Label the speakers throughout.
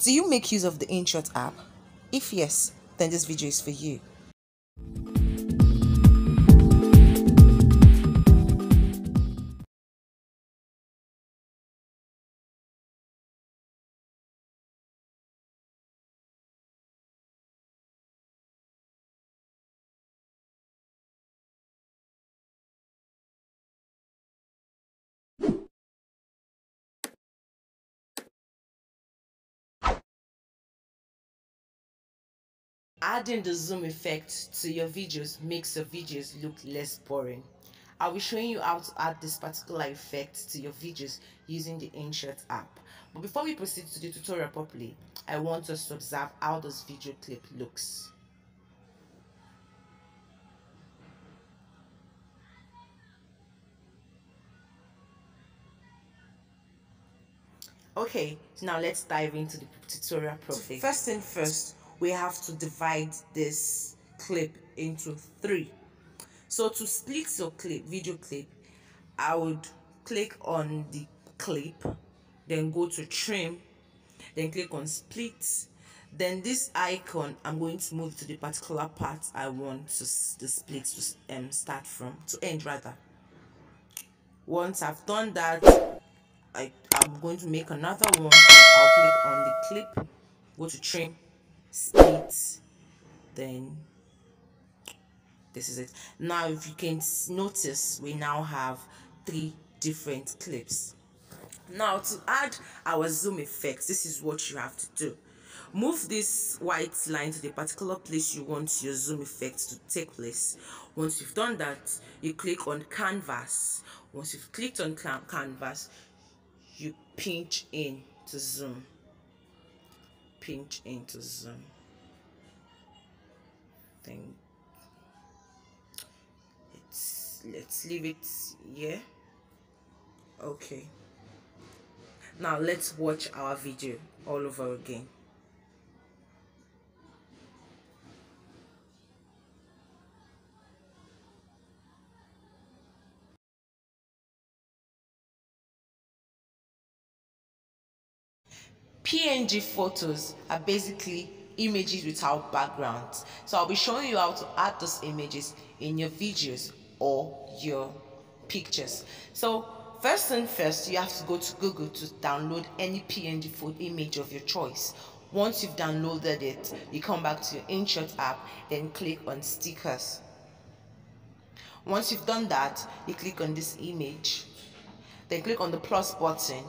Speaker 1: Do you make use of the InShot app? If yes, then this video is for you. Adding the zoom effect to your videos makes your videos look less boring. I'll be showing you how to add this particular effect to your videos using the InShot app. But before we proceed to the tutorial properly, I want us to observe how this video clip looks. Okay, so now let's dive into the tutorial properly. First thing first, we have to divide this clip into three. So to split your clip video clip i would click on the clip then go to trim then click on split. Then this icon i'm going to move to the particular part i want to the split to um, start from to end rather. Once i've done that I, i'm going to make another one. I'll click on the clip go to trim split then this is it. Now if you can notice we now have three different clips. Now to add our zoom effects this is what you have to do. Move this white line to the particular place you want your zoom effects to take place. Once you've done that you click on canvas. Once you've clicked on canvas you pinch in to zoom pinch into zoom. Thing it's let's leave it here. Okay. Now let's watch our video all over again PNG photos are basically images without backgrounds. So I'll be showing you how to add those images in your videos or your pictures. So first thing first, you have to go to Google to download any PNG photo image of your choice. Once you've downloaded it, you come back to your InShot app, then click on stickers. Once you've done that, you click on this image, then click on the plus button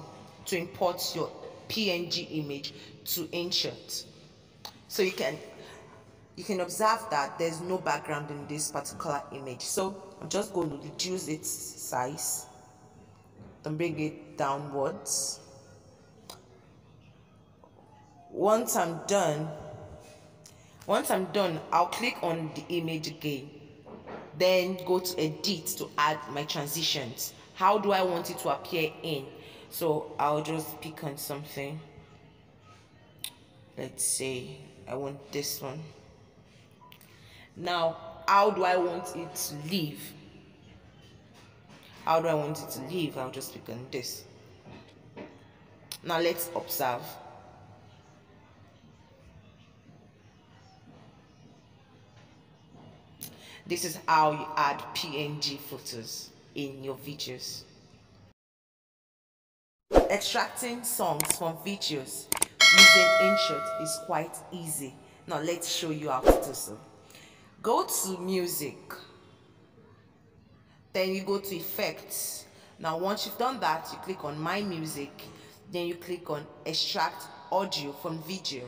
Speaker 1: to import your PNG image to InShot. So you can you can observe that there's no background in this particular image. So I'm just going to reduce its size and bring it downwards. Once I'm done, once I'm done, I'll click on the image again. Then go to edit to add my transitions. How do I want it to appear in? so I'll just pick on something. Let's say I want this one. Now how do I want it to leave? How do I want it to leave? I'll just pick on this. Now let's observe. This is how you add PNG photos in your videos extracting songs from videos using InShot is quite easy. Now let's show you how to do so. Go to music. Then you go to effects. Now once you've done that, you click on my music. Then you click on extract audio from video.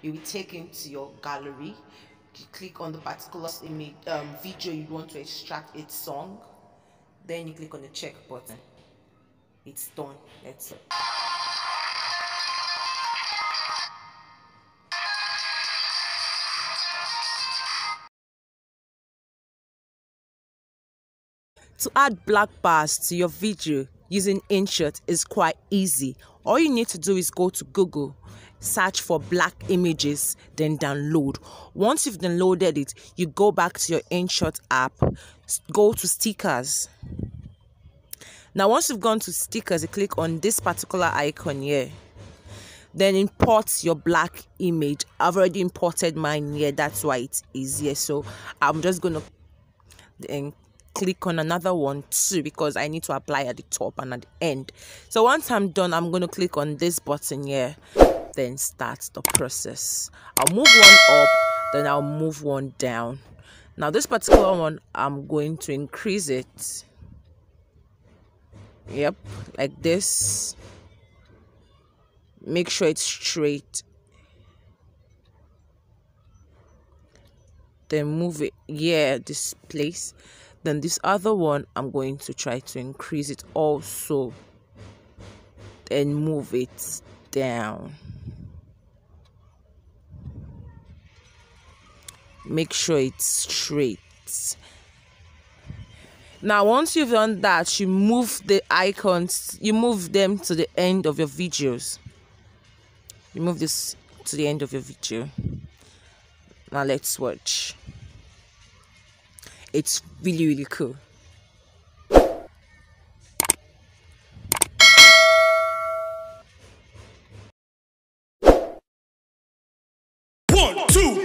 Speaker 1: You will take into your gallery. Click on the particular image, um, video you want to extract its song. Then you click on the check button it's done that's it To add black bars to your video using InShot is quite easy. All you need to do is go to Google, search for black images, then download. Once you've downloaded it, you go back to your InShot app, go to stickers, now, once you've gone to stickers, you click on this particular icon here. then import your black image. I've already imported mine here. That's why it's easier so i'm just gonna then click on another one too because i need to apply at the top and at the end. So once i'm done i'm going to click on this button here then start the process. I'll move one up then i'll move one down. Now this particular one i'm going to increase it. Yep like this. Make sure it's straight. Then move it yeah this place. Then this other one i'm going to try to increase it also. Then move it down. Make sure it's straight. Now once you've done that you move the icons you move them to the end of your videos. You move this to the end of your video. Now let's watch. It's really really cool
Speaker 2: One, two.